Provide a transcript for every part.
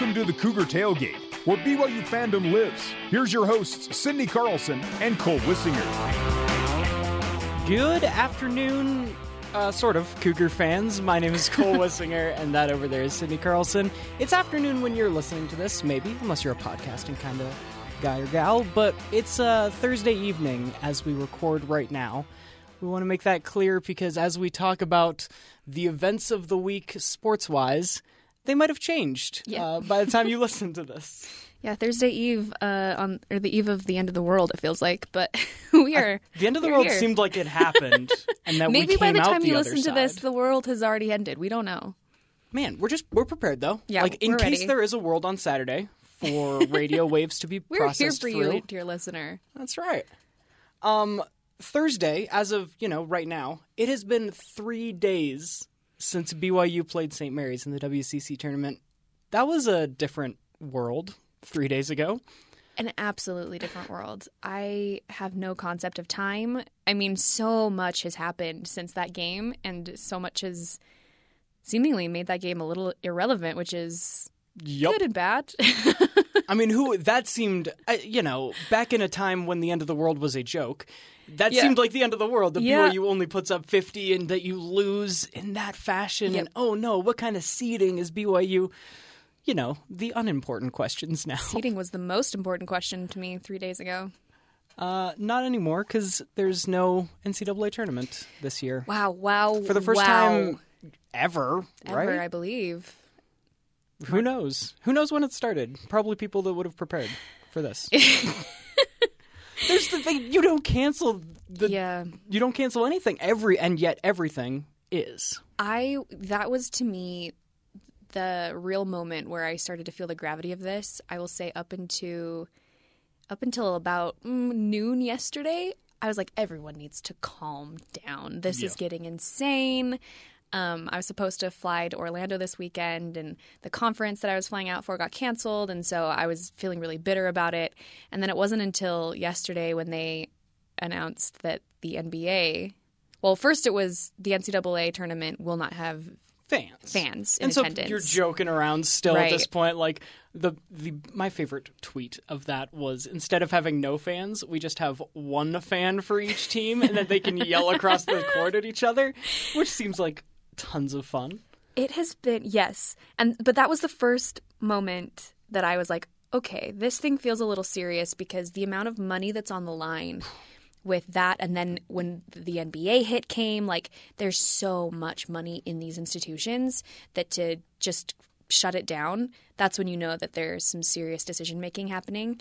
Welcome to the Cougar Tailgate, where BYU fandom lives. Here's your hosts, Sydney Carlson and Cole Wissinger. Good afternoon, uh, sort of, Cougar fans. My name is Cole Wissinger, and that over there is Sydney Carlson. It's afternoon when you're listening to this, maybe, unless you're a podcasting kind of guy or gal, but it's uh, Thursday evening as we record right now. We want to make that clear because as we talk about the events of the week sports wise, they might have changed Yeah. uh, by the time you listen to this. Yeah, Thursday Eve uh, on or the eve of the end of the world. It feels like, but we are. The end of the world here. seemed like it happened, and that Maybe by the time the you listen to this, the world has already ended. We don't know. Man, we're just we're prepared though. Yeah, like in case ready. there is a world on Saturday for radio waves to be We're here for through. you, dear listener. That's right. Um, Thursday, as of you know, right now, it has been three days since BYU played St. Mary's in the WCC tournament. That was a different world three days ago. An absolutely different world. I have no concept of time. I mean, so much has happened since that game, and so much has seemingly made that game a little irrelevant, which is Yup. good and bad. I mean, who that seemed, uh, you know, back in a time when the end of the world was a joke. That Yeah. seemed like the end of the world. The Yeah. BYU only puts up 50 and that you lose in that fashion. Yep. And oh no, what kind of seeding is BYU? You know, the unimportant questions now. Seeding was the most important question to me three days ago. Uh, not anymore because there's no NCAA tournament this year. Wow! Wow! For the first wow. time ever, ever, right? I believe. Who knows? Who knows when it started? Probably people that would have prepared for this. There's the thing you don't cancel the yeah. you don't cancel anything every and yet everything is I that was to me the real moment where I started to feel the gravity of this. I will say up into up until about mm, noon yesterday, I was like everyone needs to calm down. This is getting insane. Um, I was supposed to fly to Orlando this weekend, and the conference that I was flying out for got canceled, and so I was feeling really bitter about it. And then it wasn't until yesterday when they announced that the NBA, well, first it was the NCAA tournament will not have fans fans and so attendance. you're joking around still at this Right. point like the the my favorite tweet of that was instead of having no fans we just have one fan for each team and then they can yell across the court at each other which seems like tons of fun It has been yes, and but that was the first moment that I was like, okay, this thing feels a little serious because the amount of money that's on the line with that, and then when the NBA hit came, like there's so much money in these institutions that to just shut it down, that's when you know that there's some serious decision making happening.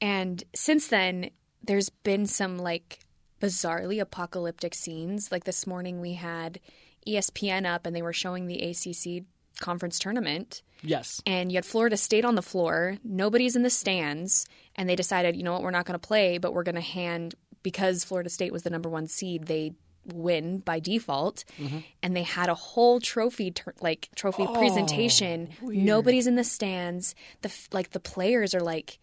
And since then, there's been some like bizarrely apocalyptic scenes. Like this morning, we had ESPN up and they were showing the ACC conference tournament. yes. And you had Florida State on the floor, nobody's in the stands, and they decided, you know what, we're not going to play, but we're going to hand, because Florida State was the number one seed, they win by default. Mm-hmm. And they had a whole trophy tur like trophy oh, presentation. nobody's in the stands. The f- like the players are like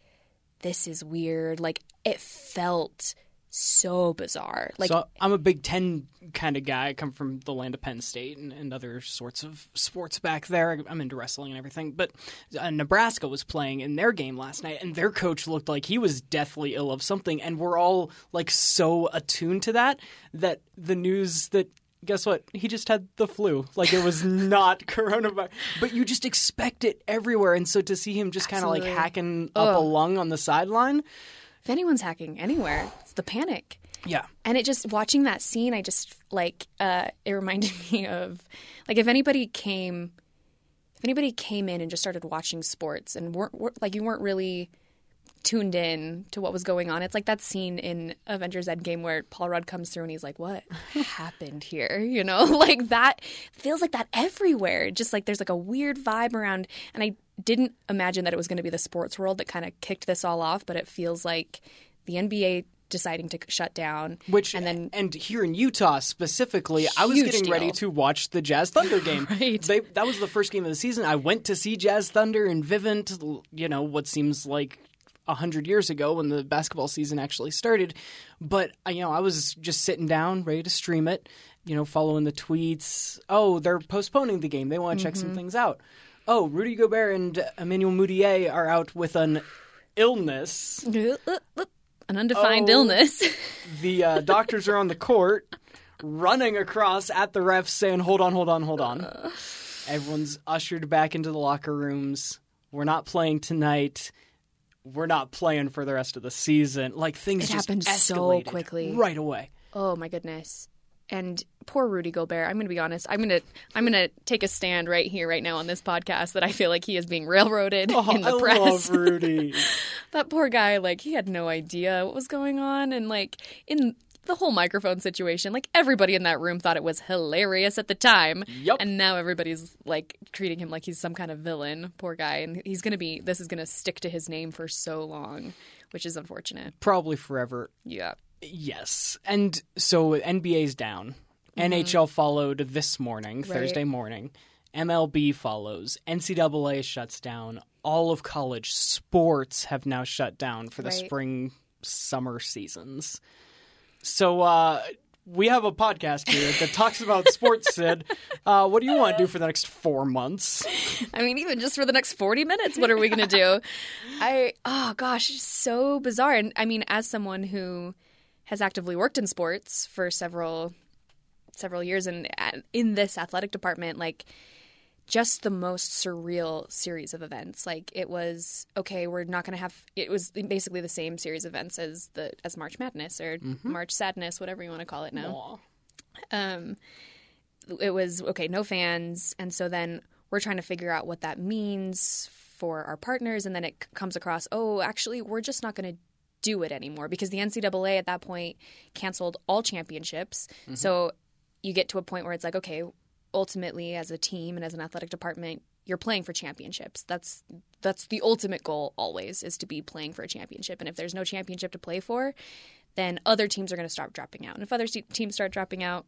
this is weird. Like it felt so bizarre like so I'm a Big Ten kind of guy. I come from the land of Penn State and, and other sorts of sports back there. I'm into wrestling and everything. But uh, Nebraska was playing in their game last night, and their coach looked like he was deathly ill of something. And we're all like so attuned to that that the news that. Guess what? He just had the flu. Like it was not coronavirus, but you just expect it everywhere. And so to see him just kind of like hacking up a lung on the sideline, if anyone's hacking anywhere it's the panic. Yeah, and it just watching that scene i just like uh it reminded me of like if anybody came if anybody came in and just started watching sports and weren't, weren't like you weren't really tuned in to what was going on it's like that scene in avengers endgame where paul rudd comes through and he's like what happened here? You know like that feels like that everywhere. Just like there's like a weird vibe around and i didn't imagine that it was going to be the sports world that kind of kicked this all off but it feels like the nba deciding to shut down Which and then and here in Utah specifically, I was getting ready to watch the Jazz Thunder game. Right. They, that was the first game of the season. I went to see Jazz Thunder in Vivint. You know what seems like a hundred years ago when the basketball season actually started. But uh, you know, I was just sitting down, ready to stream it. You know, following the tweets. Oh, they're postponing the game. They want to check some things out. Oh, Rudy Gobert and Emmanuel Mudiay are out with an illness. An undefined Oh. illness. The uh, doctors are on the court, running across at the refs, saying, "Hold on, hold on, hold on." Everyone's ushered back into the locker rooms. We're not playing tonight. We're not playing for the rest of the season. Like things It just happened so escalated quickly. right away. Oh my goodness. And poor Rudy Gobert. I'm going to be honest. I'm going to I'm going to take a stand right here right now on this podcast that I feel like he is being railroaded Oh, in the I press. love Rudy. that poor guy like he had no idea what was going on and like in the whole microphone situation like everybody in that room thought it was hilarious at the time Yup. and now everybody's like treating him like he's some kind of villain poor guy and he's gonna be this is gonna stick to his name for so long which is unfortunate Probably forever. yeah Yes. And so NBA's down. NHL followed this morning, Thursday morning. MLB follows. NCAA shuts down. All of college sports have now shut down for the Right. spring summer seasons. So uh we have a podcast here that talks about sports, Sid. Uh, what do you want to do for the next four months? I mean, even just for the next 40 minutes, what are we going to do? I, oh gosh, so bizarre. And I mean, as someone who has actively worked in sports for several, several years and in this athletic department, like, just the most surreal series of events. Like it was okay, we're not going to have it was basically the same series of events as the as March Madness or March Sadness, whatever you want to call it now Aw. um, it was okay, no fans, and so then we're trying to figure out what that means for our partners, and then it comes across, oh, actually, we're just not going to do it anymore because the NCAA at that point canceled all championships. Mm-hmm. So you get to a point where it's like, okay, ultimately, as a team and as an athletic department, you're playing for championships. That's that's the ultimate goal always is to be playing for a championship. And if there's no championship to play for, then other teams are going to start dropping out. And if other teams start dropping out,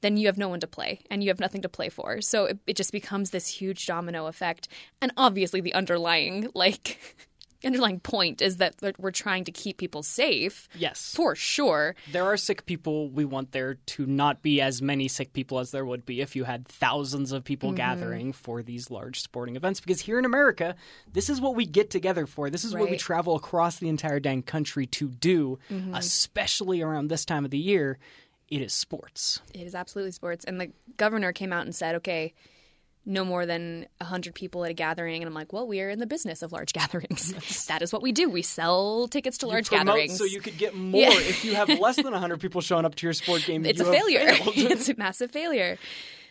then you have no one to play and you have nothing to play for. So it, it just becomes this huge domino effect. And obviously, the underlying like underlying point is that we're trying to keep people safe Yes. for sure. There are sick people. We want there to not be as many sick people as there would be if you had thousands of people mm-hmm. gathering for these large sporting events. Because here in America, this is what we get together for. This is what we travel across the entire dang country to do, mm-hmm. especially around this time of the year. It is sports. It is absolutely sports. And the governor came out and said, okay, no more than 100 people at a gathering. And I'm like, well, we are in the business of large gatherings. that is what we do. We sell tickets to large Promote gatherings. so you could get more. Yeah. if you have less than 100 people showing up to your sport game, it's you a failure. it's a massive failure.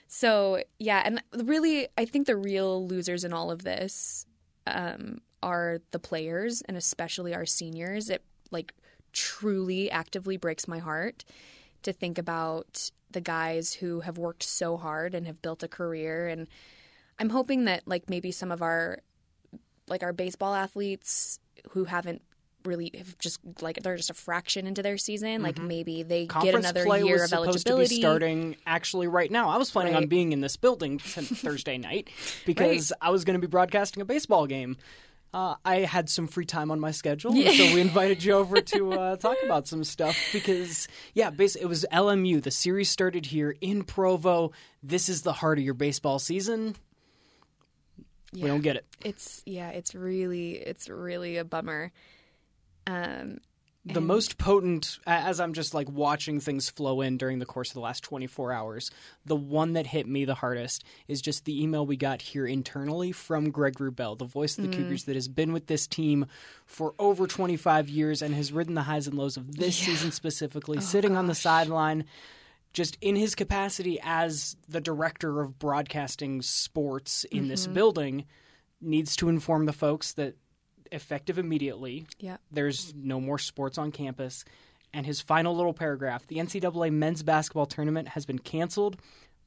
So yeah, and really, I think the real losers in all of this um, are the players, and especially our seniors. It like truly, actively breaks my heart to think about the guys who have worked so hard and have built a career. And I'm hoping that like maybe some of our like our baseball athletes who haven't really have just like they're just a fraction into their season like mm-hmm. maybe they get Conference another play year was of supposed eligibility to be starting actually right now. I was planning on being in this building Thursday night because I was going to be broadcasting a baseball game. Uh, I had some free time on my schedule, and so we invited you over to uh, talk about some stuff because, yeah, basically it was LMU. The series started here in Provo. This is the heart of your baseball season. We don't get it. it's yeah it's really it's really a bummer um the most potent as i'm just like watching things flow in during the course of the last 24 hours the one that hit me the hardest is just the email we got here internally from greg wrubell the voice of the mm. cougars that has been with this team for over 25 years and has ridden the highs and lows of this season specifically oh, sitting on the sideline just in his capacity as the director of broadcasting sports in this mm-hmm. building needs to inform the folks that effective immediately yeah there's no more sports on campus. And his final little paragraph the NCAA men's basketball tournament has been canceled.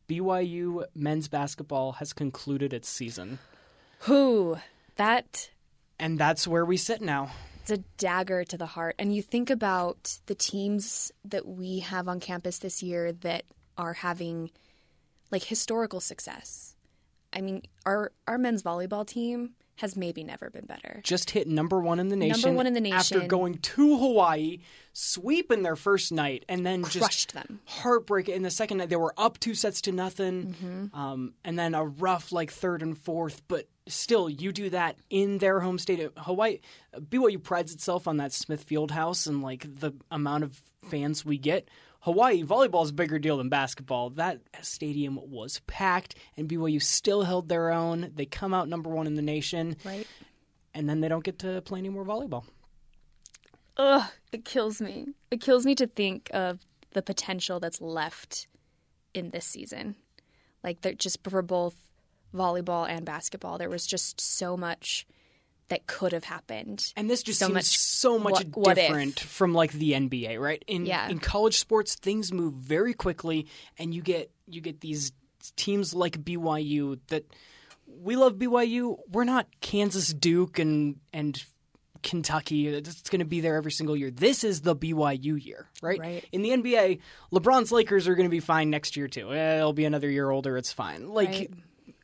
BYU men's basketball has concluded its season. who that And that's where we sit now. it's a dagger to the heart and you think about the teams that we have on campus this year that are having like historical success i mean our our men's volleyball team has maybe never been better. Just hit number one in the nation. Number one in the nation After going to Hawaii, sweeping their first night, and then just Crushed them. heartbreak in the second night. They were up two sets to nothing, Mm-hmm. um, and then a rough like third and fourth. But still, you do that in their home state. Of Hawaii, BYU prides itself on that Smith Field House and like the amount of fans we get. Hawaii volleyball is a bigger deal than basketball. That stadium was packed, and BYU still held their own. They come out number one in the nation, Right? and then they don't get to play any more volleyball. Ugh, it kills me. It kills me to think of the potential that's left in this season. Like, they're just for both volleyball and basketball, there was just so much that could have happened. And this just So seems much so much what- what if. different from like the NBA, right? In Yeah. in college sports, things move very quickly, and you get you get these teams like BYU that we love BYU. We're not Kansas, Duke, and and Kentucky. It's going to be there every single year. This is the BYU year, right? Right. In the NBA, LeBron's Lakers are going to be fine next year too. Eh, It'll be another year older. It's fine. Like Right.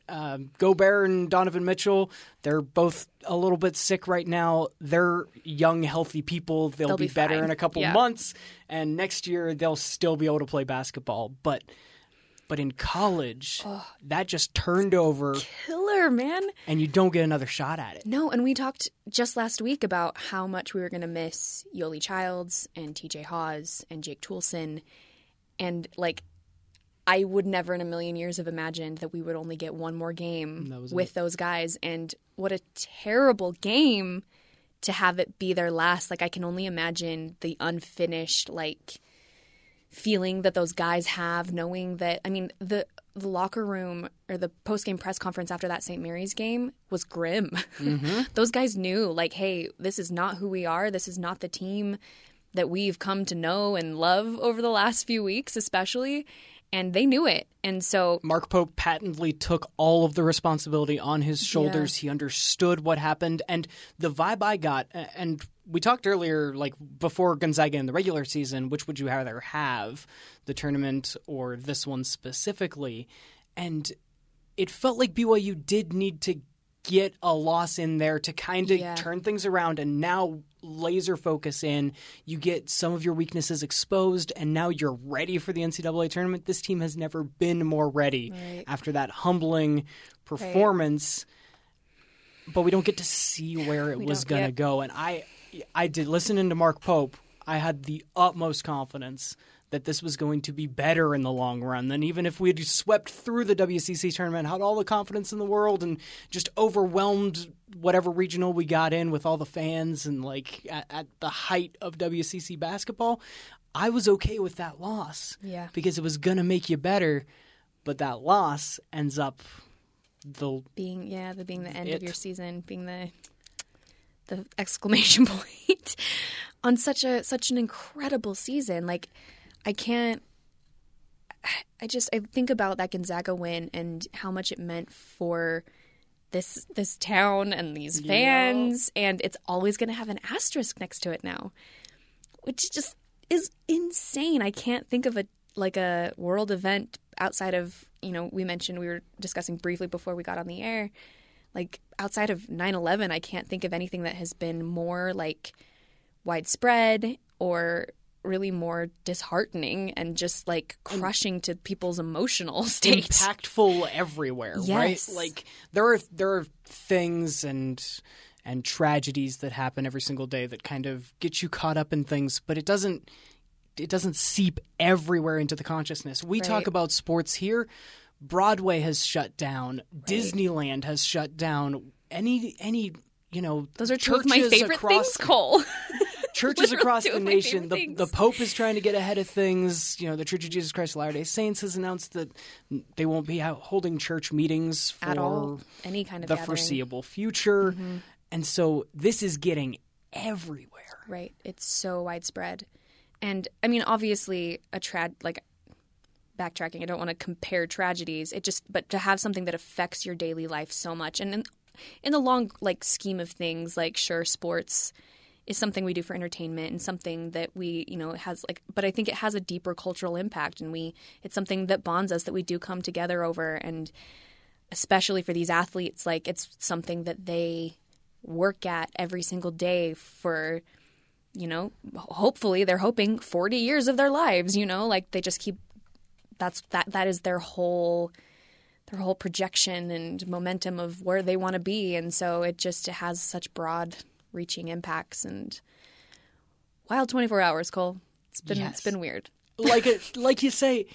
Um, Gobert and Donovan Mitchell, they're both a little bit sick right now. They're young, healthy people. They'll, They'll be, be better fine. in a couple Yeah. months, and next year they'll still be able to play basketball. But but in college, that just turned over, Killer, man. and you don't get another shot at it. No, and we talked just last week about how much we were going to miss Yoeli Childs and TJ Haws and Jake Toolson. And like, I would never in a million years have imagined that we would only get one more game with those guys. And what a terrible game to have it be their last. Like, I can only imagine the unfinished, like, feeling that those guys have, knowing that I mean the the locker room or the post game press conference after that St. Mary's game was grim. those guys knew, like, hey, this is not who we are. This is not the team that we've come to know and love over the last few weeks, especially. And they knew it. And so Mark Pope patently took all of the responsibility on his shoulders. He understood what happened, and the vibe I got, and we talked earlier, like before Gonzaga in the regular season, which would you rather have, the tournament or this one specifically? And it felt like BYU did need to get a loss in there to kind of Yeah. turn things around and now laser focus in. You get some of your weaknesses exposed, and now you're ready for the NCAA tournament. This team has never been more ready Right. after that humbling performance. But we don't get to see where it We was going to yep. go. And I, I did listening to Mark Pope. I had the utmost confidence that this was going to be better in the long run than even if we had swept through the WCC tournament, had all the confidence in the world, and just overwhelmed whatever regional we got in with all the fans and like at, at the height of WCC basketball. I was okay with that loss, Yeah. because it was going to make you better. But that loss ends up the being yeah, the being the end It. of your season, being the the exclamation point on such a such an incredible season. Like I can't I just I think about that Gonzaga win and how much it meant for this this town and these fans and it's always going to have an asterisk next to it now. Which just is insane. I can't think of a like a world event outside of, you know, we mentioned we were discussing briefly before we got on the air. Like outside of 9/11, I can't think of anything that has been more like widespread or really more disheartening and just like crushing to people's emotional state. impactful everywhere, right? Like there are there are things and and tragedies that happen every single day that kind of get you caught up in things, but it doesn't it doesn't seep everywhere into the consciousness. We talk about sports here. Broadway has shut down. Disneyland has shut down. Any any you know Those are two of my favorite across, things, Cole. churches across the nation. The, the Pope is trying to get ahead of things. You know, the Church of Jesus Christ of Latter Day Saints has announced that they won't be holding church meetings for At all. Any kind of the gathering. foreseeable future. Mm-hmm. And so this is getting everywhere. Right. It's so widespread. And I mean, obviously, a trad like backtracking. I don't want to compare tragedies. It just, but to have something that affects your daily life so much, and in, in the long like scheme of things, like sure, sports is something we do for entertainment and something that we, you know, has like, but I think it has a deeper cultural impact, and we, it's something that bonds us that we do come together over, and especially for these athletes, like it's something that they work at every single day for, you know, hopefully they're hoping 40 years of their lives, you know, like they just keep that's that that is their whole their whole projection and momentum of where they want to be and so it just it has such broad reaching impacts and wild 24 hours cole it's been Yes. it's been weird like it, like you say,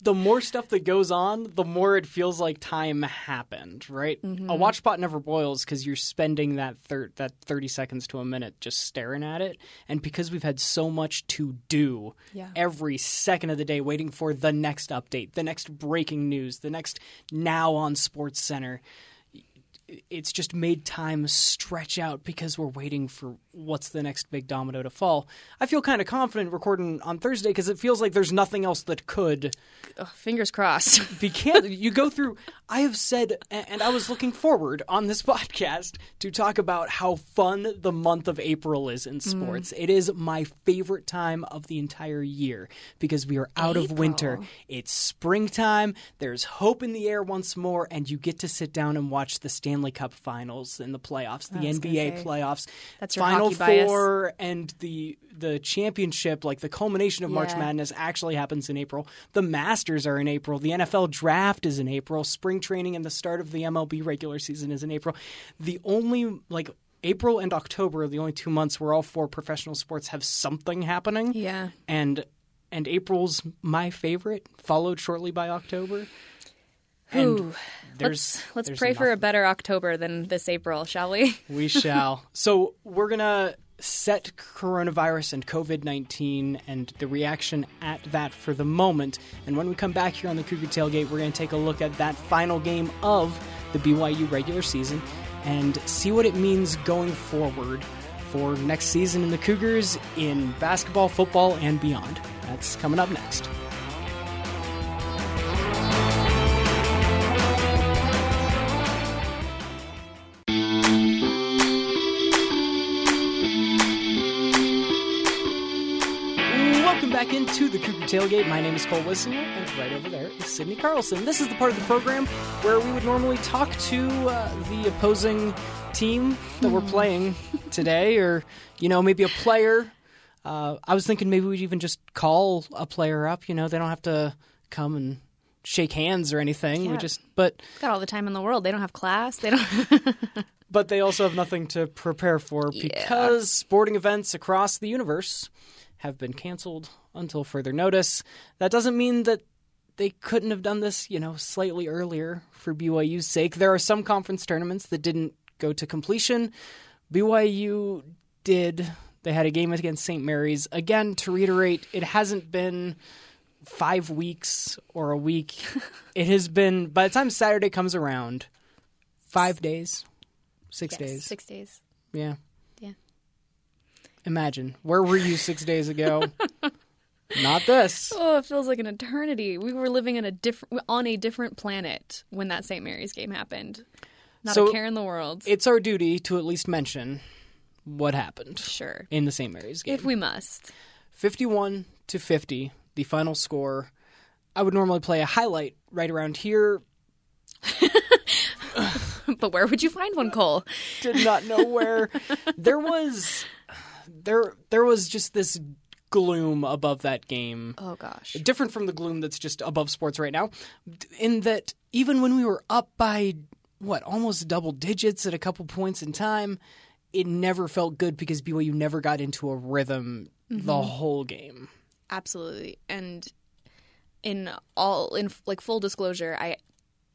the more stuff that goes on, the more it feels like time happened, right? A mm-hmm. watch pot never boils because you're spending that thir- that thirty seconds to a minute just staring at it, and because we've had so much to do Yeah. every second of the day, waiting for the next update, the next breaking news, the next now on Sports Center. It's just made time stretch out because we're waiting for what's the next big domino to fall. I feel kind of confident recording on Thursday because it feels like there's nothing else that could Ugh, fingers crossed you go through i have said and i was looking forward on this podcast to talk about how fun the month of april is in mm. sports it is my favorite time of the entire year because we are out of winter it's springtime there's hope in the air once more and you get to sit down and watch the stanley cup finals and the playoffs the nba playoffs that's final hockey bias. four and the the championship like the culmination of march Yeah. madness Madness actually happens in April. The Masters are in April. The NFL draft is in April. Spring training and the start of the MLB regular season is in April. The only like April and October are the only two months where all four professional sports have something happening. yeah And and April's my favorite, followed shortly by October. Ooh. there's let's let's there's pray for a better october than this april shall we We shall. So we're gonna set coronavirus and COVID nineteen and the reaction at that for the moment. And when we come back here on the Cougar Tailgate, we're gonna take a look at that final game of the BYU regular season and see what it means going forward for next season in the Cougars in basketball, football, and beyond. That's coming up next. Tailgate. My name is Cole Wissinger, and right over there is Sydney Carlson. This is the part of the program where we would normally talk to uh, the opposing team that we're playing today, or you know, maybe a player. Uh, I was thinking maybe we'd even just call a player up. You know, they don't have to come and shake hands or anything. We just, but got all the time in the world they don't have class they don't but they also have nothing to prepare for because sporting events across the universe have been canceled until further notice. That doesn't mean that they couldn't have done this, you know, slightly earlier for BYU's sake. There are some conference tournaments that didn't go to completion. BYU did. They had a game against St. Mary's. Again, to reiterate, it hasn't been five weeks or a week. it has been, by the time Saturday comes around, five days, six Yes, days. six days Yeah. Imagine where were you six days ago? Not this. Oh, it feels like an eternity. We were living in a different on a different planet when that St. Mary's game happened. Not So- a care in the world. It's our duty to at least mention what happened sure. in the St. Mary's game. If we must. 51 to 50, the final score. I would normally play a highlight right around here. but where would you find one, Cole? Did not know where. there was there there was just this gloom above that game. Oh gosh. different from the gloom that's just above sports right now in that even when we were up by what almost double digits at a couple points in time it never felt good because BYU never got into a rhythm the mm-hmm. whole game Absolutely. And in all in like full disclosure, I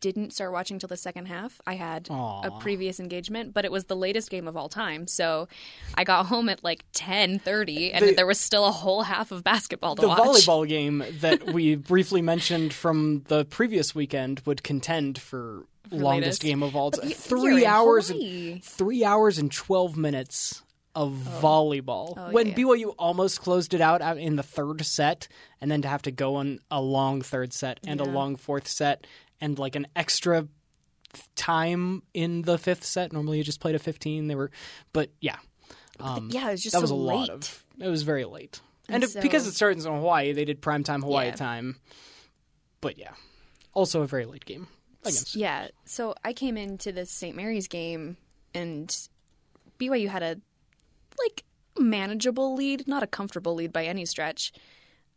didn't start watching till the second half. I had a previous engagement, but it was the latest game of all time. So I got home at like 10:30 and The- there was still a whole half of basketball to the watch. volleyball game that we briefly mentioned from the previous weekend would contend for, longest latest. game of all time. you're Three hours, and, three hours and twelve minutes of oh. volleyball. Oh, when yeah. BYU almost closed it out out in the third set, and then to have to go on a long third set and a long fourth set, and like an extra time in the fifth set. Normally, you just played a fifteen. They were, but yeah. Um, yeah, it was just that was a late. lot of. It was very late, and, And it- because so- it starts in Hawaii, they did primetime Hawaii Yeah. time. But yeah, also a very late game against. Yeah. So I came into the St. Mary's game and BYU had a like manageable lead, not a comfortable lead by any stretch.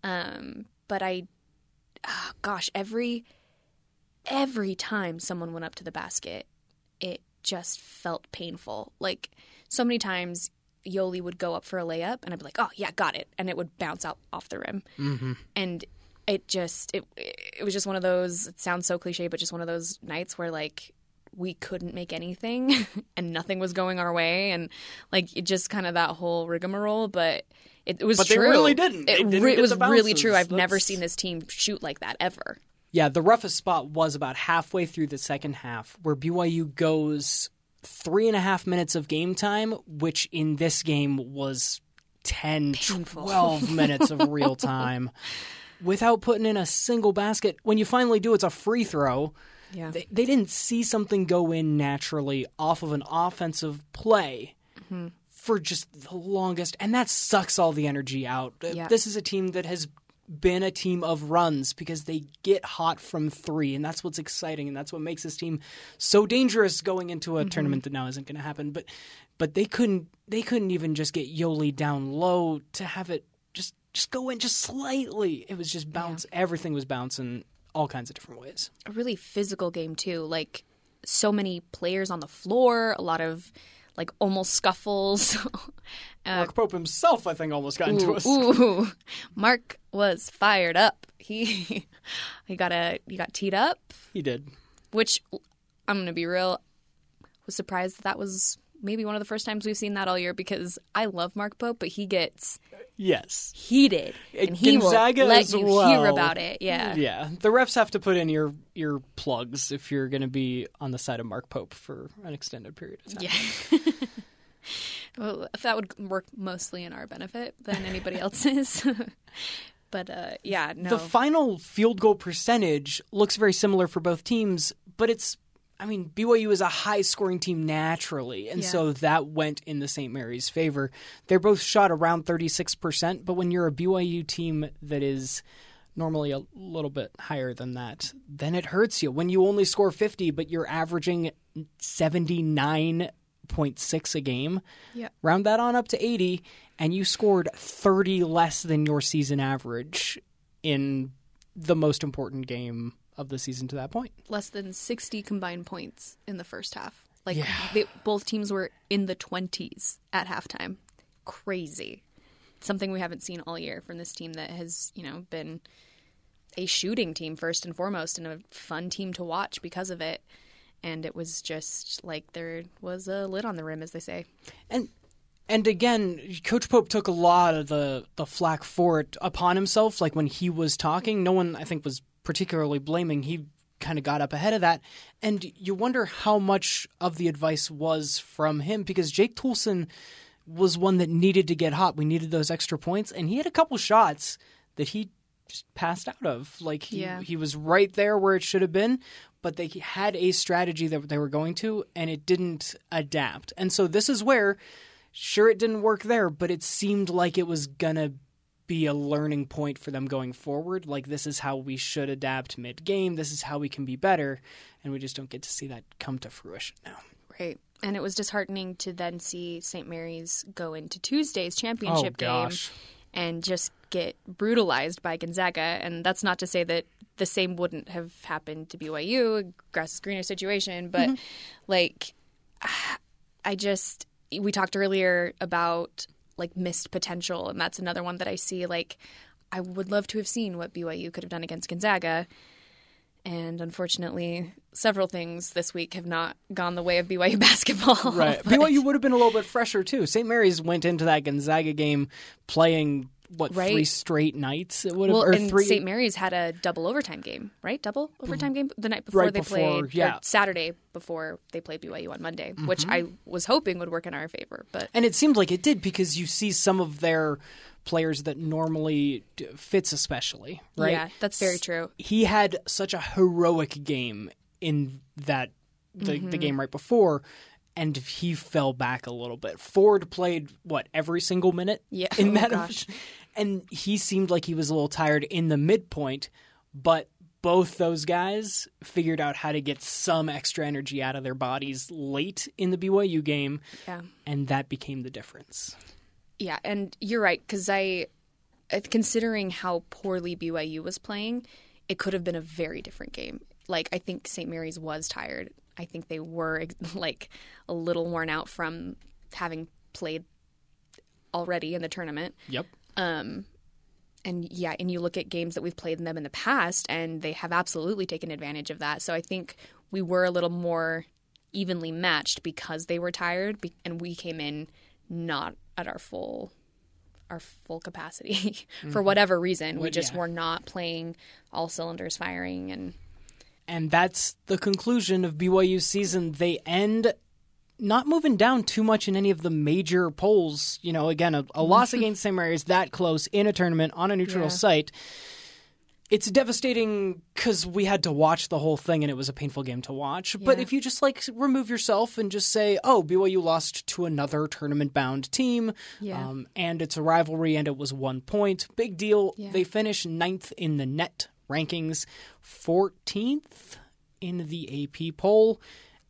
Um, but I, oh, gosh, every every time someone went up to the basket, it just felt painful. Like so many times, Yoeli would go up for a layup, and I'd be like, "Oh yeah, got it," and it would bounce out off the rim, mm-hmm. and it just it it was just one of those. It sounds so cliche, but just one of those nights where like we couldn't make anything and nothing was going our way and like it just kind of that whole rigmarole but it, it was But they really didn't. it, didn't it was really true i've never seen this team shoot like that ever Yeah, the roughest spot was about halfway through the second half, where BYU goes three and a half minutes of game time, which in this game was 10, Painful. 12 minutes of real time without putting in a single basket. When you finally do, it's a free throw. yeah They, they didn't see something go in naturally off of an offensive play. Mm-hmm. For just the longest, and that sucks all the energy out. Yeah. This is a team that has been a team of runs because they get hot from three, and that's what's exciting, and that's what makes this team so dangerous going into a mm-hmm. tournament that now isn't going to happen. But but they couldn't they couldn't even just get Yoeli down low to have it just just go in just slightly. It was just bounce. Everything was bouncing all kinds of different ways. a really physical game too like so many players on the floor a lot of like almost scuffles uh, Mark Pope himself, I think, almost got into ooh, us. ooh. mark was fired up he he got a he got teed up He did. which I'm going to be real, was surprised that that was maybe one of the first times we've seen that all year because I love Mark Pope, but he gets Yes. heated and he Gonzaga will let you well. hear about it. Yeah. Yeah. The refs have to put in your your plugs if you're going to be on the side of Mark Pope for an extended period of time. Yeah. well, if that would work mostly in our benefit than anybody else's. but uh, yeah, no. The final field goal percentage looks very similar for both teams, but it's I mean, BYU is a high scoring team naturally, and Yeah. so that went in the St. Mary's favor. They're both shot around 36%, but when you're a BYU team that is normally a little bit higher than that, then it hurts you. When you only score 50, but you're averaging 79.6 a game, Yeah. round that on up to 80, and you scored 30 less than your season average in the most important game of the season to that point. less than 60 combined points in the first half. Like Yeah. they, both teams were in the 20s at halftime. Crazy. Something we haven't seen all year from this team that has, you know, been a shooting team first and foremost and a fun team to watch because of it. And it was just like there was a lid on the rim, as they say. And and again, Coach Pope took a lot of the the flack for it upon himself. Like when he was talking, no one I think was particularly blaming. He kind of got up ahead of that, and you wonder how much of the advice was from him because Jake Toolson was one that needed to get hot. We needed those extra points, and he had a couple shots that he just passed out of. Like he Yeah. he was right there where it should have been, but they had a strategy that they were going to, and it didn't adapt. And so this is where, sure, it didn't work there, but it seemed like it was gonna be a learning point for them going forward. Like this is how we should adapt mid game. This is how we can be better, and we just don't get to see that come to fruition now. Right. And it was disheartening to then see St. Mary's go into Tuesday's championship oh, game and just get brutalized by Gonzaga. And that's not to say that the same wouldn't have happened to BYU, a grass is greener situation, but mm-hmm. like, I just, we talked earlier about like missed potential, and that's another one that I see. Like, I would love to have seen what BYU could have done against Gonzaga. And unfortunately, several things this week have not gone the way of BYU basketball. Right. But- BYU would have been a little bit fresher too. St. Mary's went into that Gonzaga game playing what Right. three straight nights. It would have Well, or and three. St. Mary's had a double overtime game, right? Double overtime game the night before Right they before, played, yeah. Mm-hmm. Saturday before they played BYU on Monday, which I was hoping would work in our favor. But And it seemed like it did because you see some of their players that normally fits especially right. yeah, that's very true. He had such a heroic game in that the, Mm-hmm. the game right before, and he fell back a little bit. Ford played what every single minute Yeah. in Oh, that, gosh. and he seemed like he was a little tired in the midpoint, but both those guys figured out how to get some extra energy out of their bodies late in the BYU game, Yeah. and that became the difference. Yeah, and you're right because I, uh, considering how poorly BYU was playing, it could have been a very different game. Like I think St. Mary's was tired. I think they were like a little worn out from having played already in the tournament. Yep. Um, and yeah, and you look at games that we've played in them in the past, and they have absolutely taken advantage of that. So I think we were a little more evenly matched because they were tired, and we came in not at our full our full capacity for mm-hmm. whatever reason. We just yeah. were not playing all cylinders firing, and And that's the conclusion of BYU's season. They end not moving down too much in any of the major polls. You know, again, a, a loss against St. Mary's that close in a tournament on a neutral Yeah. site. It's devastating because we had to watch the whole thing and it was a painful game to watch. But if you just like remove yourself and just say, oh, BYU lost to another tournament bound team Yeah. um, and it's a rivalry and it was one point, big deal. Yeah. They finish ninth in the net rankings, 14th in the AP poll.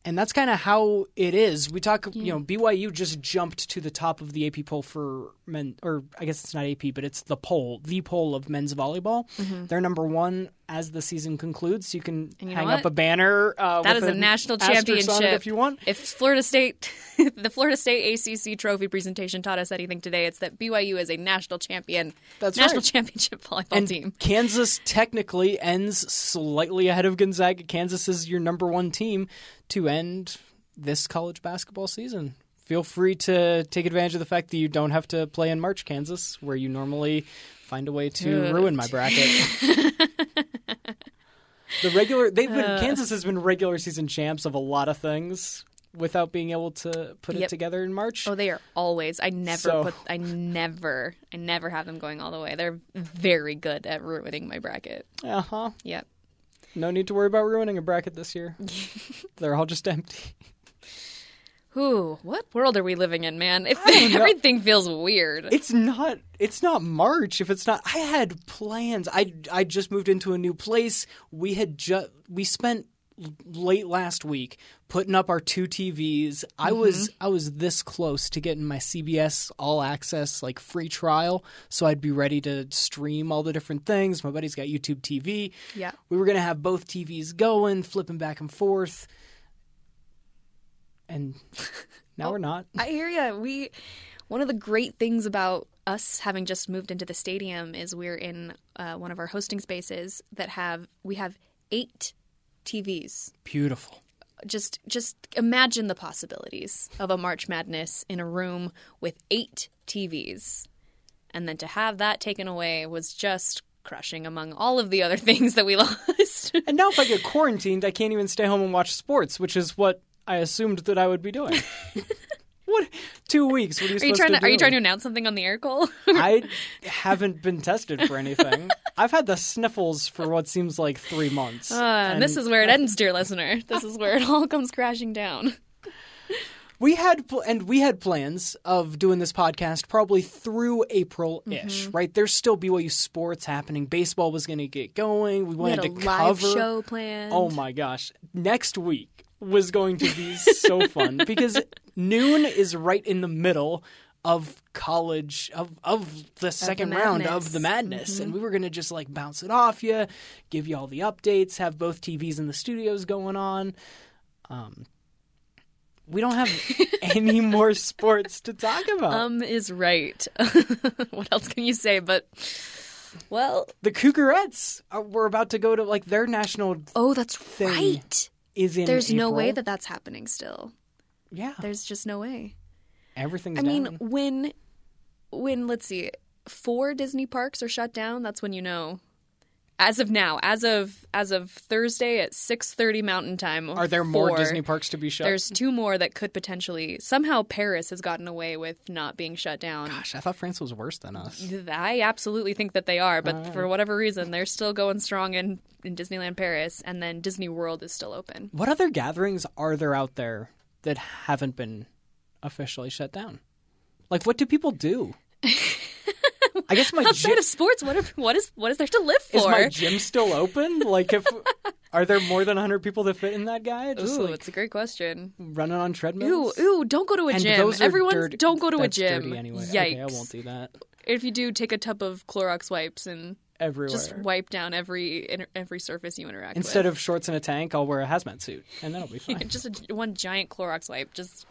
And that's kind of how it is. We talk, you know, BYU just jumped to the top of the AP poll for men, or I guess it's not AP, but it's the poll, the poll of men's volleyball. Mm-hmm. They're number one as the season concludes. You can you hang up a banner. Uh, that with is a national asterisk on it championship. if you want. If Florida State, the Florida State ACC trophy presentation taught us anything today, it's that BYU is a national champion, That's national right. championship volleyball and team. Kansas technically ends slightly ahead of Gonzaga. Kansas is your number one team to end this college basketball season. Feel free to take advantage of the fact that you don't have to play in March, Kansas, where you normally find a way to ruin my bracket. the regular they've been Kansas has been regular season champs of a lot of things without being able to put it together in March. Oh, they are always. I never So- put. I never. I never have them going all the way. They're very good at ruining my bracket. Uh huh. Yep. No need to worry about ruining a bracket this year. They're all just empty. Ooh, what world are we living in, man? If everything feels weird. It's not. It's not March. If it's not, I had plans. I I just moved into a new place. We had just we spent late last week putting up our two TVs. I mm-hmm. was I was this close to getting my CBS All Access like free trial, so I'd be ready to stream all the different things. My buddy's got YouTube TV. Yeah. we were gonna have both TVs going, flipping back and forth, and now we're not. I hear you. We one of the great things about us having just moved into the stadium is we're in uh, one of our hosting spaces that have we have eight TVs. Beautiful. Just just imagine the possibilities of a March Madness in a room with eight TVs, and then to have that taken away was just crushing among all of the other things that we lost. And now, if I get quarantined, I can't even stay home and watch sports, which is what I assumed that I would be doing. what? Two weeks? What are you Are you supposed trying to to, are you trying to announce something on the air, Cole? I haven't been tested for anything. I've had the sniffles for what seems like three months. Uh, and this is where it ends, dear listener. This is where it all comes crashing down. we had pl- and we had plans of doing this podcast probably through April ish. Mm-hmm. Right? There's still BYU sports happening. Baseball was going to get going. We We had wanted a to live cover. show planned. Oh my gosh. Next week was going to be so fun because noon is right in the middle of college of of the second round of the madness. madness and we were going to just like bounce it off you give you all the updates have both TVs in the studios going on um we don't have any more sports to talk about Um is right. what else can you say? But well, the Cougarettes are, were about to go to like their national oh, that's Thing right. Is in There's no way that that's happening still. yeah There's just no way. everything's I mean, down. when when let's see, four Disney parks are shut down, that's when you know. As of now, as of as of Thursday at 6:30 Mountain Time. are there more four. Disney parks to be shut There's two more that could potentially somehow Paris has gotten away with not being shut down. Gosh, I thought France was worse than us. I absolutely think that they are, but uh. for whatever reason, they're still going strong in, in Disneyland Paris, and then Disney World is still open. What other gatherings are there out there that haven't been officially shut down? Like, what do people do? I guess my outside of sports, what are, what is what is there to live for? is my gym still open? Like, if are there more than 100 people that fit in that guy? Just Ooh, like it's a great question. running on treadmills. ooh, ooh, don't go to a and gym. Everyone, dirty- don't go to a gym. anyway. Yikes! Okay, I won't do that. If you do, take a tub of Clorox wipes and Everywhere. just wipe down every every surface you interact Instead with. Instead of shorts and a tank, I'll wear a hazmat suit, and that'll be fine. just a, one giant Clorox wipe. Just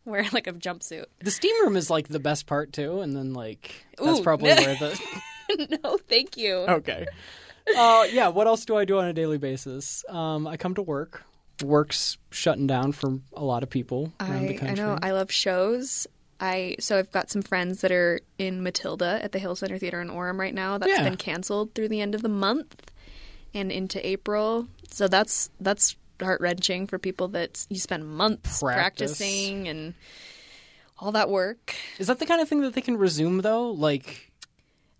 wear like a jumpsuit. the steam room is like the best part too, and then like that's Ooh. probably where the no, thank you. okay. Uh, yeah. What else do I do on a daily basis? Um, I come to work. Work's shutting down for a lot of people around the I, I know. I love shows. I so I've got some friends that are in Matilda at the Hale Center Theater in Orem right now. That's Yeah. been canceled through the end of the month and into April. So that's that's heart wrenching for people that you spend months Practice. practicing and all that work. Is that the kind of thing that they can resume though? Like,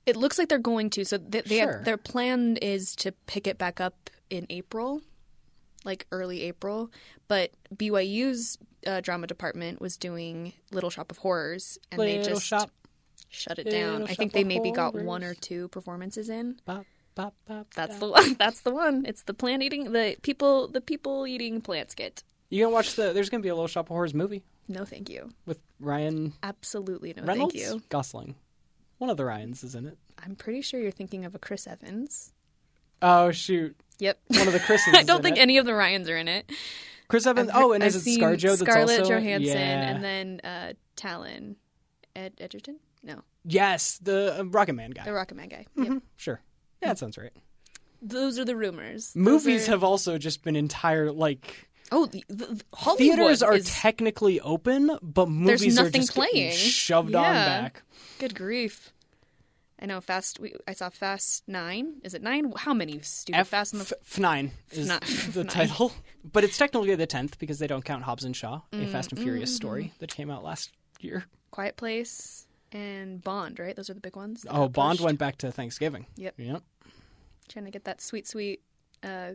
It looks like they're going to. So they, they Sure. have, their plan is to pick it back up in April, like early April. But BYU's uh, drama department was doing Little Shop of Horrors, and they just shop. shut it Little down. I think they maybe got one or two performances in. Bop, bop, That's bop. the one. That's the one. It's the plant eating the people the people eating plant skit. You gonna watch the? There's gonna be a Little Shop of Horrors movie No, thank you. with Ryan Absolutely no, Reynolds, thank you. Gosling. One of the Ryans is in it. I'm pretty sure you're thinking of a Chris Evans. Oh shoot, Yep. one of the Chris's. I don't in think it. any of the Ryans are in it. Chris Evans. I've heard- oh, and is I've it seen ScarJo? That's Scarlett also Johansson yeah. and then uh, Taron Ed Egerton? No, yes, the uh, Rocket Man guy. the Rocket Man guy. Yep. Sure, yeah, that sounds right. Those are the rumors. Movies are- have also just been entire like oh the, the, Hollywood theaters are is- technically open, but movies are nothing just playing. shoved on back. Good grief. I know Fast. We, I saw Fast Nine. Is it nine? How many stupid F, Fast the F nine is F9. the title, but it's technically the tenth because they don't count Hobbs and Shaw, a mm, Fast and Furious story mm-hmm. that came out last year. Quiet Place and Bond? Right, those are the big ones. Oh, Bond pushed. went back to Thanksgiving. Yep. Yep. Trying to get that sweet, sweet uh,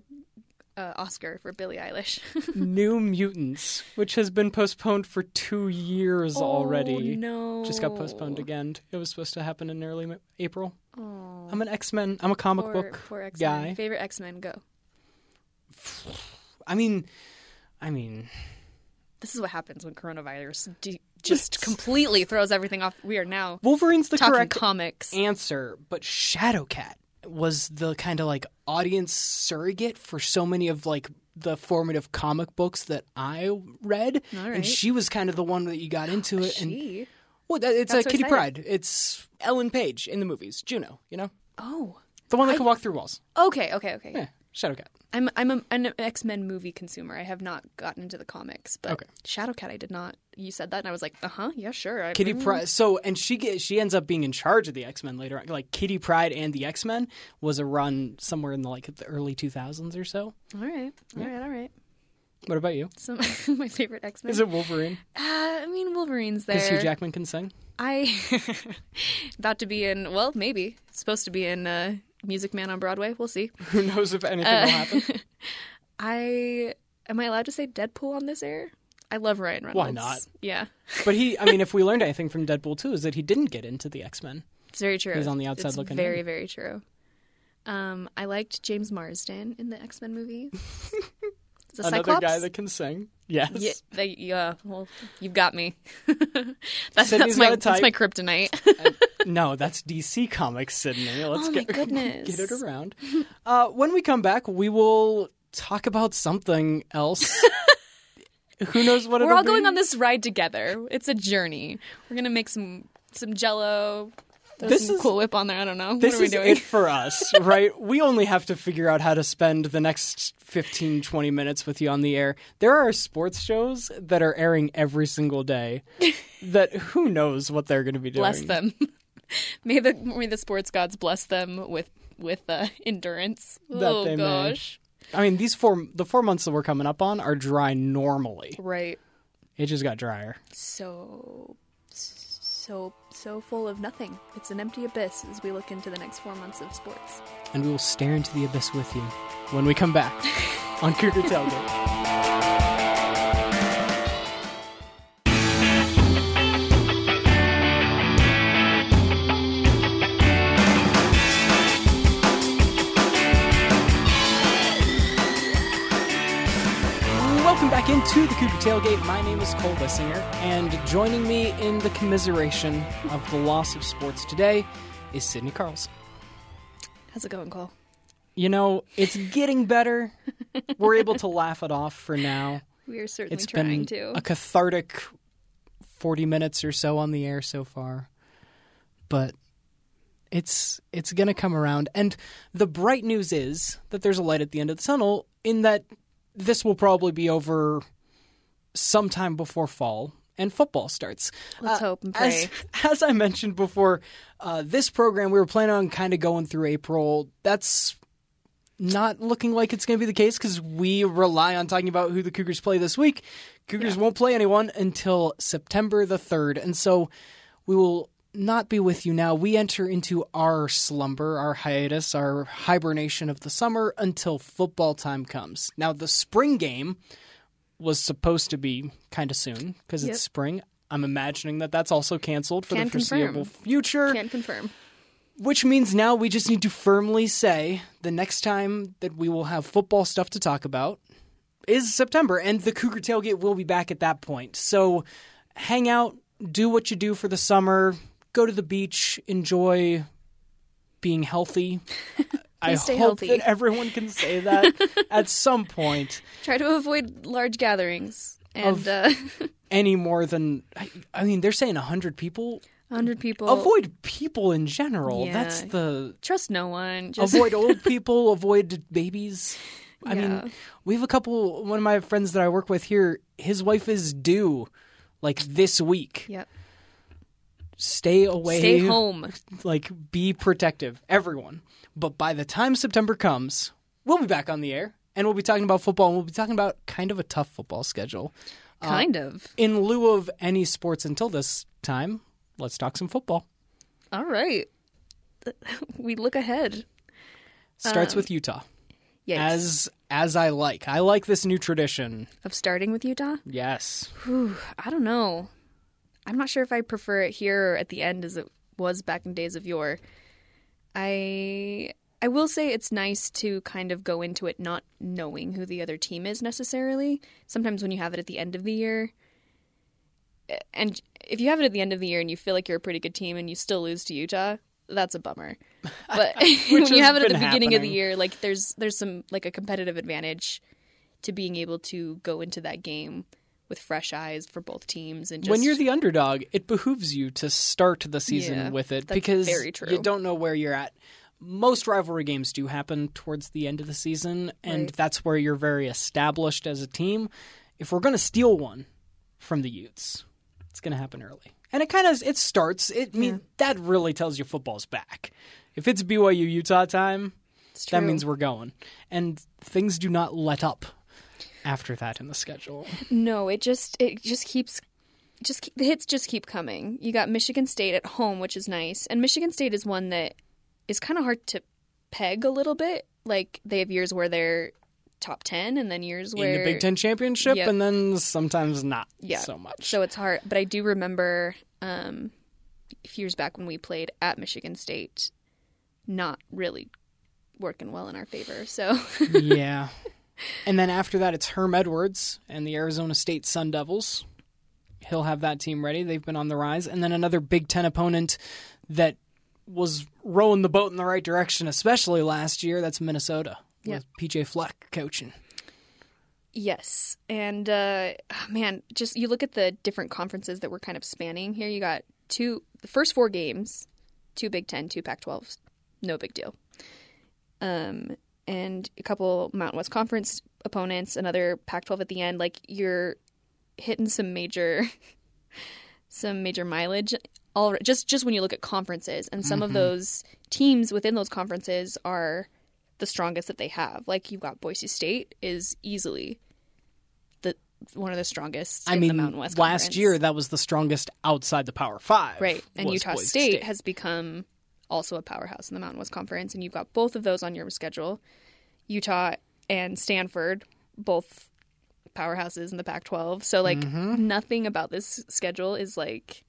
uh, Oscar for Billie Eilish. New Mutants, which has been postponed for two years already. Oh, no. Just got postponed again. It was supposed to happen in early Ma- April. Oh, I'm an X Men. I'm a comic poor, book poor X-Men. guy. Favorite X Men? Go. I mean, I mean, This is what happens when coronavirus d- just completely throws everything off. We are now Wolverine's the talking correct comics. answer, but Shadowcat was the kind of like audience surrogate for so many of like the formative comic books that I read, and she was kind of the one that you got into it. And She. well, that- it's a That's Kitty. Pryde. It's Ellen Page in the movies, Juno. You know, Oh. the one that can walk through walls. Okay. Okay. Okay. Yeah, Shadowcat. I'm I'm a, an X Men movie consumer. I have not gotten into the comics, but Okay. Shadowcat I did not. You said that, and I was like, uh huh, yeah, sure. I, Kitty mm. Pryde. So, and she get she ends up being in charge of the X Men later on. Like Kitty Pryde and the X Men was a run somewhere in the like the early two thousands or so. All right, all right, all right. What about you? So my favorite X Men. Is it Wolverine? Uh, I mean, Wolverine's there. Because Hugh Jackman can sing. I about to be in. Well, maybe it's supposed to be in uh, Music Man on Broadway. We'll see. Who knows if anything Uh, will happen? I am I allowed to say Deadpool on this air? I love Ryan Reynolds. Why not? Yeah, But he, I mean, if we learned anything from Deadpool 2, is that he didn't get into the X Men. it's very true. He's on the outside it's looking Very, in. very true. Um, I liked James Marsden in the X Men movie. The Another Cyclops. guy that can sing. Yes. Yeah, they, yeah. Well, you've got me. that's, Sydney's that's my that's my kryptonite. No, that's DC Comics, Sydney. Let's Oh, get, goodness. get it around. Uh, when we come back, we will talk about something else. Who knows what We're all going on this ride together. It's a journey. We're gonna make some some Jello. Throw This is- Cool Whip on there. I don't know. This what are we is doing? it for us, right? we only have to figure out how to spend the next 15, 20 minutes with you on the air. There are sports shows that are airing every single day that who knows what they're going to be doing. bless them. may the may the sports gods bless them with with uh, endurance. That oh they may. gosh. I mean, these four the four months that we're coming up on are dry normally. Right. It just got drier. So so so full of nothing. It's an empty abyss as we look into the next four months of sports. And we will stare into the abyss with you when we come back on Cougar Tailgate. Back into the Cougar Tailgate. My name is Cole Wissinger, and joining me in the commiseration of the loss of sports today is Sydney Carlson. How's it going, Cole? You know, it's getting better. We're able to laugh it off for now. We are certainly It's trying been to. a cathartic 40 minutes or so on the air so far. But it's it's going to come around and the bright news is that there's a light at the end of the tunnel in that this will probably be over sometime before fall and football starts. Let's Uh, hope and As, pray. as I mentioned before, uh, this program we were planning on kind of going through April. That's not looking like it's going to be the case because we rely on talking about who the Cougars play this week. Cougars won't play anyone until September the 3rd. And so we will not be with you now. We enter into our slumber, our hiatus, our hibernation of the summer until football time comes. Now, the spring game was supposed to be kind of soon because Yep. it's spring. I'm imagining that that's also canceled for Can the foreseeable confirm. future. Can confirm. Which means now we just need to firmly say the next time that we will have football stuff to talk about is September, and the Cougar Tailgate will be back at that point. So hang out, do what you do for the summer, go to the beach, enjoy being healthy. I stay hope healthy. that everyone can say that at some point. Try to avoid large gatherings. And uh, Any more than, I, I mean, they're saying 100 people. 100 people. Avoid people in general. Yeah. That's the Trust no one. Just avoid old people, avoid babies. I Yeah. mean, we have a couple. One of my friends that I work with here, his wife is due like this week. Yep. Stay away. Stay home. Like, be protective, everyone. But by the time September comes, we'll be back on the air and we'll be talking about football and we'll be talking about kind of a tough football schedule. Kind of. In lieu of any sports until this time, let's talk some football. All right. We look ahead. Starts Um, with Utah. Yikes. As as I like. I like this new tradition. of starting with Utah? Yes. Whew, I don't know. I'm not sure if I prefer it here or at the end as it was back in days of yore. I I will say it's nice to kind of go into it not knowing who the other team is necessarily. Sometimes when you have it at the end of the year, eh, and if you have it at the end of the year and you feel like you're a pretty good team and you still lose to Utah, that's a bummer. But when you have it at the beginning of the year, like there's there's some like a competitive advantage to being able to go into that game with fresh eyes for both teams and just when you're the underdog, it behooves you to start the season Yeah, with it because you don't know where you're at. Most rivalry games do happen towards the end of the season, and Right. that's where you're very established as a team. If we're going to steal one from the Utes, it's going to happen early. And it kind of it starts. It I mean that really tells you football's back. If it's BYU Utah time, that means we're going. And things do not let up after that in the schedule. No, it just it just keeps just keep, the hits just keep coming. You got Michigan State at home, which is nice, and Michigan State is one that is kind of hard to peg a little bit. Like they have years where they're top ten, and then years where in the Big Ten championship, Yep. and then sometimes not Yeah. so much. So it's hard. But I do remember um, a few years back when we played at Michigan State, not really working well in our favor. So yeah. And then after that, it's Herm Edwards and the Arizona State Sun Devils. He'll have that team ready. They've been on the rise. And then another Big Ten opponent that was rowing the boat in the right direction, especially last year. That's Minnesota Yeah. with PJ Fleck coaching. Yes, and uh, man, just you look at the different conferences that we're kind of spanning here. You got two, the first four games, two Big Ten, two Pac-12s, no big deal. Um, and a couple Mountain West Conference opponents, another Pac-12 at the end. Like you're hitting some major, some major mileage. All just just when you look at conferences, and some of mm-hmm. those teams within those conferences are the strongest that they have. Like you've got Boise State is easily the one of the strongest. I in mean, the Mountain West last Conference. year that was the strongest outside the Power Five. right? And Utah Boise State, has become also a powerhouse in the Mountain West Conference, and you've got both of those on your schedule. Utah and Stanford, both powerhouses in the Pac-12. So like Mm-hmm. nothing about this schedule is like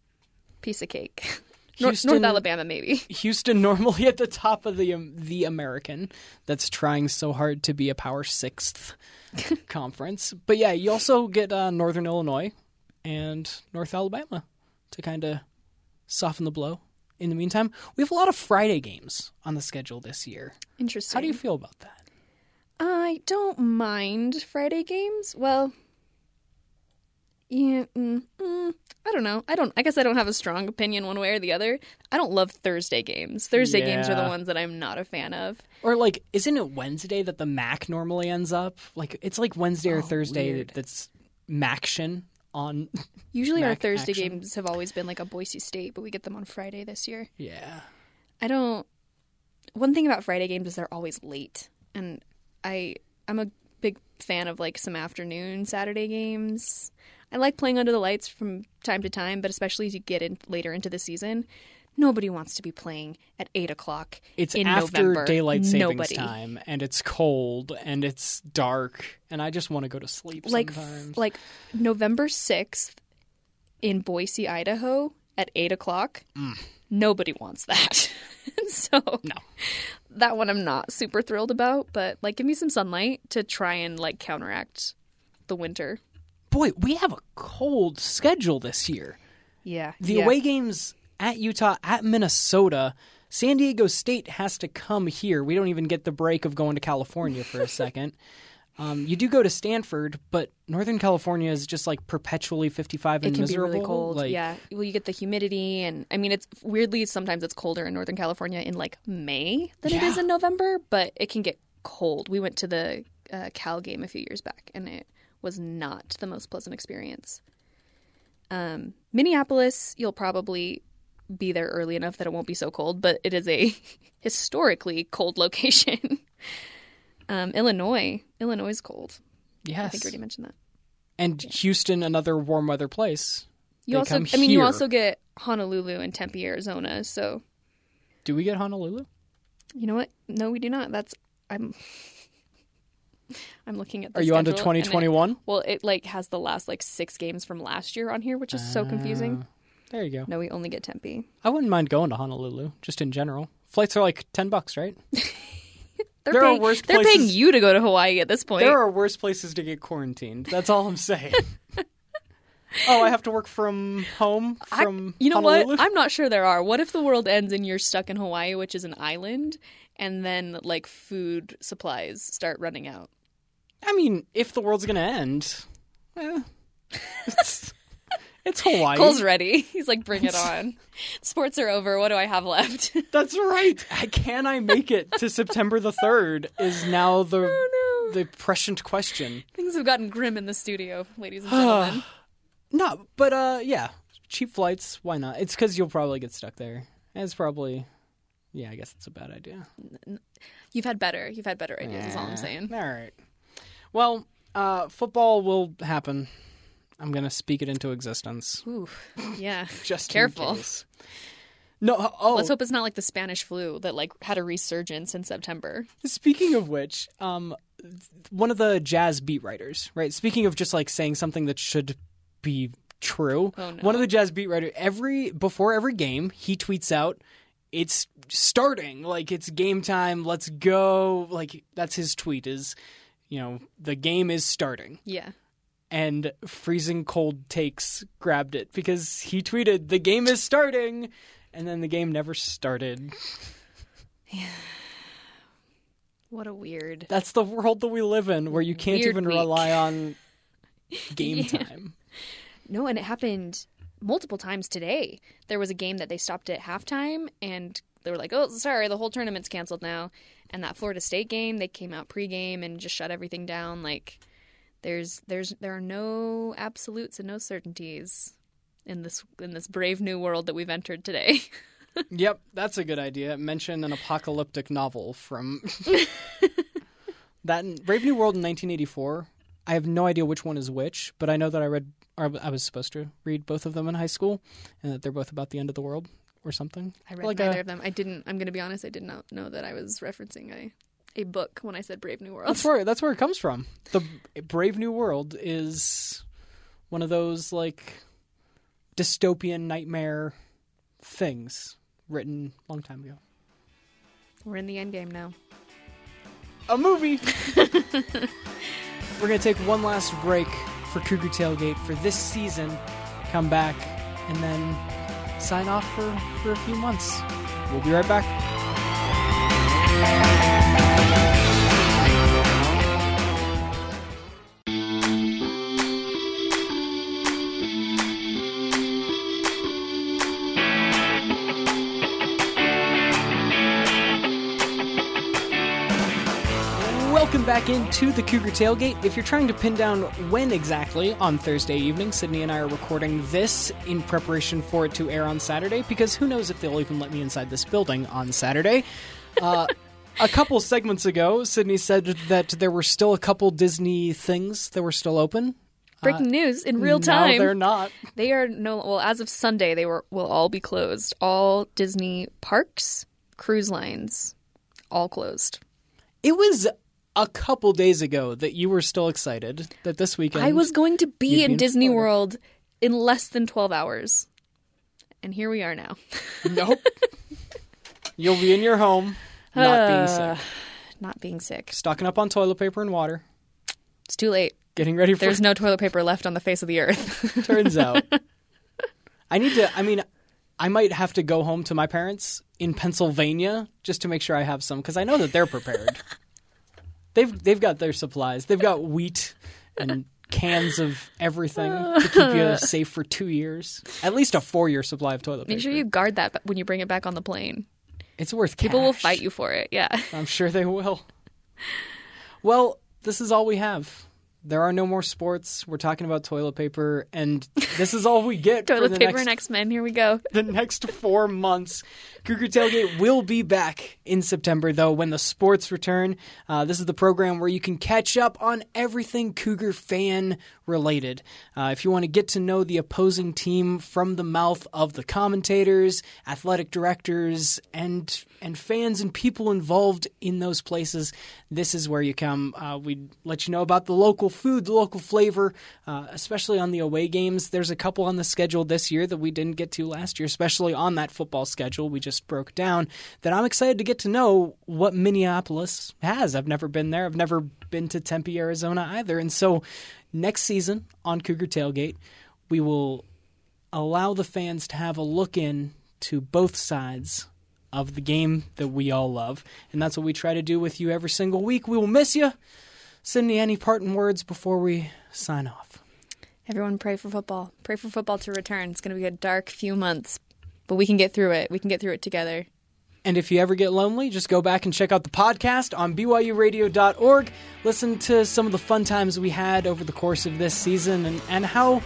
piece of cake. Houston, North Alabama, maybe. Houston normally at the top of the um, the American that's trying so hard to be a power sixth conference. But yeah, you also get uh, Northern Illinois and North Alabama to kind of soften the blow. In the meantime, we have a lot of Friday games on the schedule this year. Interesting. How do you feel about that? I don't mind Friday games. Well, yeah, mm, mm, I don't know. I don't. I guess I don't have a strong opinion one way or the other. I don't love Thursday games. Thursday games are the ones that I'm not a fan of. Or like, isn't it Wednesday that the MAC normally ends up? Like, it's like Wednesday or Thursday Oh, weird. that's MACtion on. Usually our Thursday action. games have always been like a Boise State, but we get them on Friday this year. yeah. I don't. One thing about Friday games is they're always late, and I I'm a big fan of like some afternoon Saturday games. I like playing under the lights from time to time, but especially as you get in later into the season, nobody wants to be playing at eight o'clock. It's in after November. daylight savings Nobody. time, and it's cold, and it's dark, and I just want to go to sleep Like sometimes. like November sixth in Boise, Idaho, at eight o'clock. Nobody wants that. so Mm. no, that one I'm not super thrilled about, but like give me some sunlight to try and like counteract the winter. boy, we have a cold schedule this year. Yeah. The away games at Utah, at Minnesota. San Diego State has to come here. We don't even get the break of going to California for a second. Um, you do go to Stanford, but Northern California is just like perpetually 55 it and can miserable. be really cold. Like, yeah. Well, you get the humidity, and I mean, it's weirdly sometimes it's colder in Northern California in like May than it is in November, but it can get cold. We went to the uh, Cal game a few years back, and it was not the most pleasant experience. Um, Minneapolis, you'll probably be there early enough that it won't be so cold, but it is a historically cold location. um, Illinois, Illinois is cold. Yes, I think I already mentioned that. and Houston, another warm weather place. You They also, I mean, you also get Honolulu and Tempe, Arizona. So Do we get Honolulu? you know what? No, we do not. That's I'm. I'm looking at. The Are you on to schedule, and it- 2021? Well, it like has the last like six games from last year on here, which is so confusing. There you go. No, we only get Tempe. I wouldn't mind going to Honolulu, just in general. Flights are like 10 bucks, right? They're There are paying, worse They're paying you to go to Hawaii at this point. There are worse places to get quarantined. That's all I'm saying. oh, I have to work from home I- from you know Honolulu? what? I'm not sure there are. What if the world ends and you're stuck in Hawaii, which is an island, and then like food supplies start running out? I mean, if the world's going to end, eh, it's, it's Hawaii. Cole's ready. He's like, bring it on. Sports are over. What do I have left? That's right. Can I make it to September the 3rd is now the oh no. the prescient question. Things have gotten grim in the studio, ladies and gentlemen. No, but uh yeah, cheap flights, why not? It's cuz you'll probably get stuck there. It's probably Yeah, I guess it's a bad idea. You've had better. You've had better ideas. Is all I'm saying. All right. Well, uh football will happen. I'm going to speak it into existence. Ooh, yeah. Just Careful. No, oh, Let's hope it's not like the Spanish flu that like had a resurgence in September. Speaking of which, um, one of the jazz beat writers, right? Speaking of just like saying something that should be true, Oh, no. one of the jazz beat writers every before every game he tweets out, "It's starting, like it's game time. Let's go!" Like that's his tweet is, you know, the game is starting. Yeah. And freezing cold takes grabbed it because he tweeted, "The game is starting." And then the game never started. What a weird. That's the world that we live in, where you can't Weird even week. rely on game Yeah. time. No, and it happened multiple times today. There was a game that they stopped at halftime, and they were like, "Oh, sorry, the whole tournament's canceled now." And that Florida State game, they came out pregame and just shut everything down. Like, there's, there's, there are no absolutes and no certainties in this in this brave new world that we've entered today. Yep, that's a good idea. Mention an apocalyptic novel from that Brave New World in 1984. I have no idea which one is which, but I know that I read, or I was supposed to read both of them in high school, and that they're both about the end of the world or something. I read Like uh, neither a- of them. I didn't. I'm going to be honest. I did not know that I was referencing a a book when I said Brave New World. That's where that's where it comes from. The Brave New World is one of those like dystopian nightmare things written a long time ago. We're in the end game now. A movie. We're gonna take one last break for Cougar Tailgate for this season. Come back and then sign off for, for a few months. We'll be right back. Welcome back into the Cougar Tailgate. If you're trying to pin down when exactly on Thursday evening, Sydney and I are recording this in preparation for it to air on Saturday, because who knows if they'll even let me inside this building on Saturday. Uh, a couple segments ago, Sydney said that there were still a couple Disney things that were still open. Breaking news in real Uh, No, time. they're not. They are no well as of Sunday they were will all be closed. All Disney parks, cruise lines, all closed. It was a couple days ago that you were still excited that this weekend. I was going to be be in in Disney Florida. World in less than 12 hours. And here we are now. Nope. You'll be in your home, not being Uh, sick. Not being sick. Stocking up on toilet paper and water. It's too late. Getting ready for There's no toilet paper left on the face of the earth. turns out. I need to I mean I might have to go home to my parents in Pennsylvania just to make sure I have some cuz I know that they're prepared. They've they've got their supplies. They've got wheat and cans of everything to keep you safe for 2 years. At least a 4-year supply of toilet paper. Make sure you guard that when you bring it back on the plane. It's worth People will fight you for it. Yeah. I'm sure they will. Well, this is all we have. There are no more sports. We're talking about toilet paper, and this is all we get. for Toilet paper next, and X-Men. Here we go. the next four months. Cougar Tailgate will be back in September, though, when the sports return. Uh, this is the program where you can catch up on everything Cougar fan related. Uh, if you want to get to know the opposing team from the mouth of the commentators, athletic directors, and and fans and people involved in those places, this is where you come. Uh, we let you know about the local food, the local flavor, uh, especially on the away games. There's a couple on the schedule this year that we didn't get to last year, especially on that football schedule we just broke down. That I'm excited to get to know what Minneapolis has. I've never been there. I've never been to Tempe, Arizona either, and so next season on Cougar Tailgate, we will allow the fans to have a look in to both sides of the game that we all love. And that's what we try to do with you every single week. We will miss you. Sydney, any parting words before we sign off? Everyone pray for football. Pray for football to return. It's going to be a dark few months, but we can get through it. We can get through it together. And if you ever get lonely, just go back and check out the podcast on BYURadio.org. Listen to some of the fun times we had over the course of this season and, and how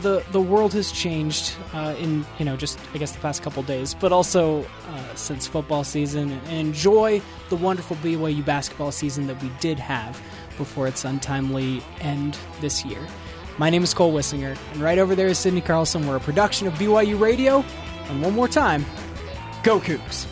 the the world has changed uh, in you know just I guess the past couple days, but also uh, since football season. And enjoy the wonderful BYU basketball season that we did have before its untimely end this year. My name is Cole Wissinger, and right over there is Sydney Carlson. We're a production of BYU Radio. And one more time, go Cougs!